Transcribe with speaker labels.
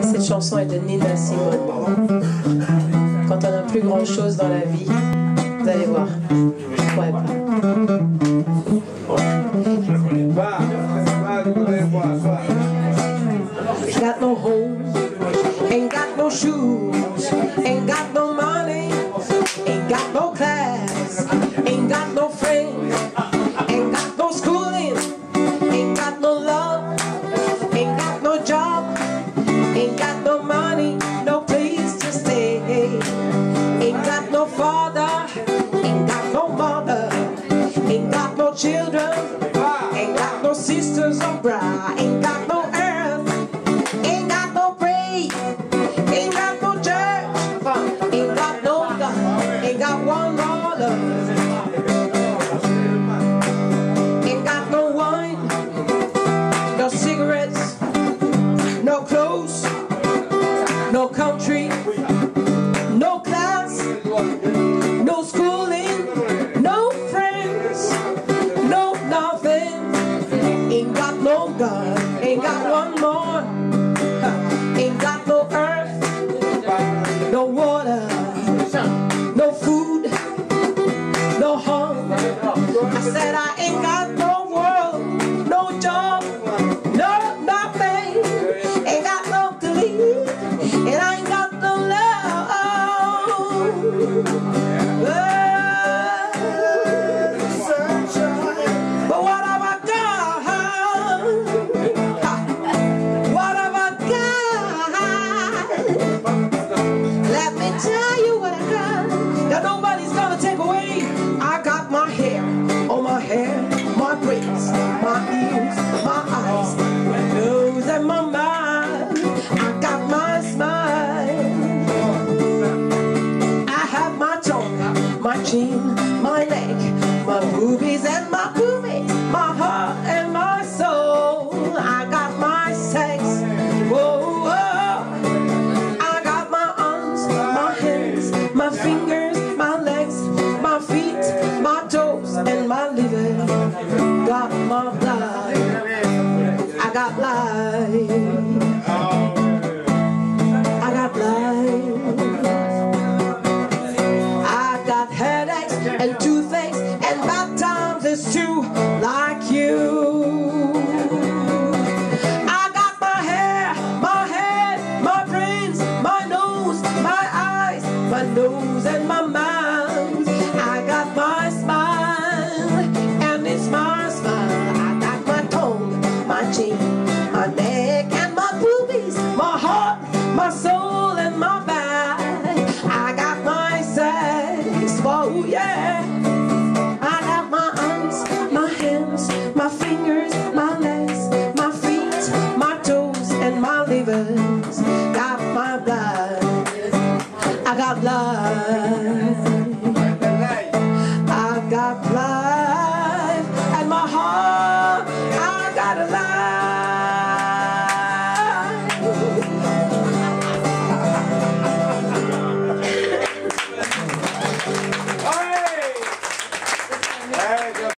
Speaker 1: Cette chanson est de Nina Simone. Quand on n'a plus grand chose dans la vie, vous allez voir, je pourrais pas.
Speaker 2: No father, ain't got no mother, ain't got no children, ain't got no sisters or bride, ain't got no earth, ain't got no praise, ain't got no church, ain't got no God, ain't got one. Ain't got no wine, no cigarettes, no clothes, no country, said I ain't got my neck, my boobies and my boobies, my heart and my soul. I got my sex. Whoa, whoa. I got my arms, my hands, my fingers, my legs, my feet, my toes, and my liver. Got my blood. I got life. Is too like you. I got my hair, my head, my brains, my nose, my eyes, my nose and my mouth. I got my smile, and it's my smile. I got my tongue, my chin, my neck, and my boobies, my heart, my soul, and my back. I got my sex, whoa, yeah. life.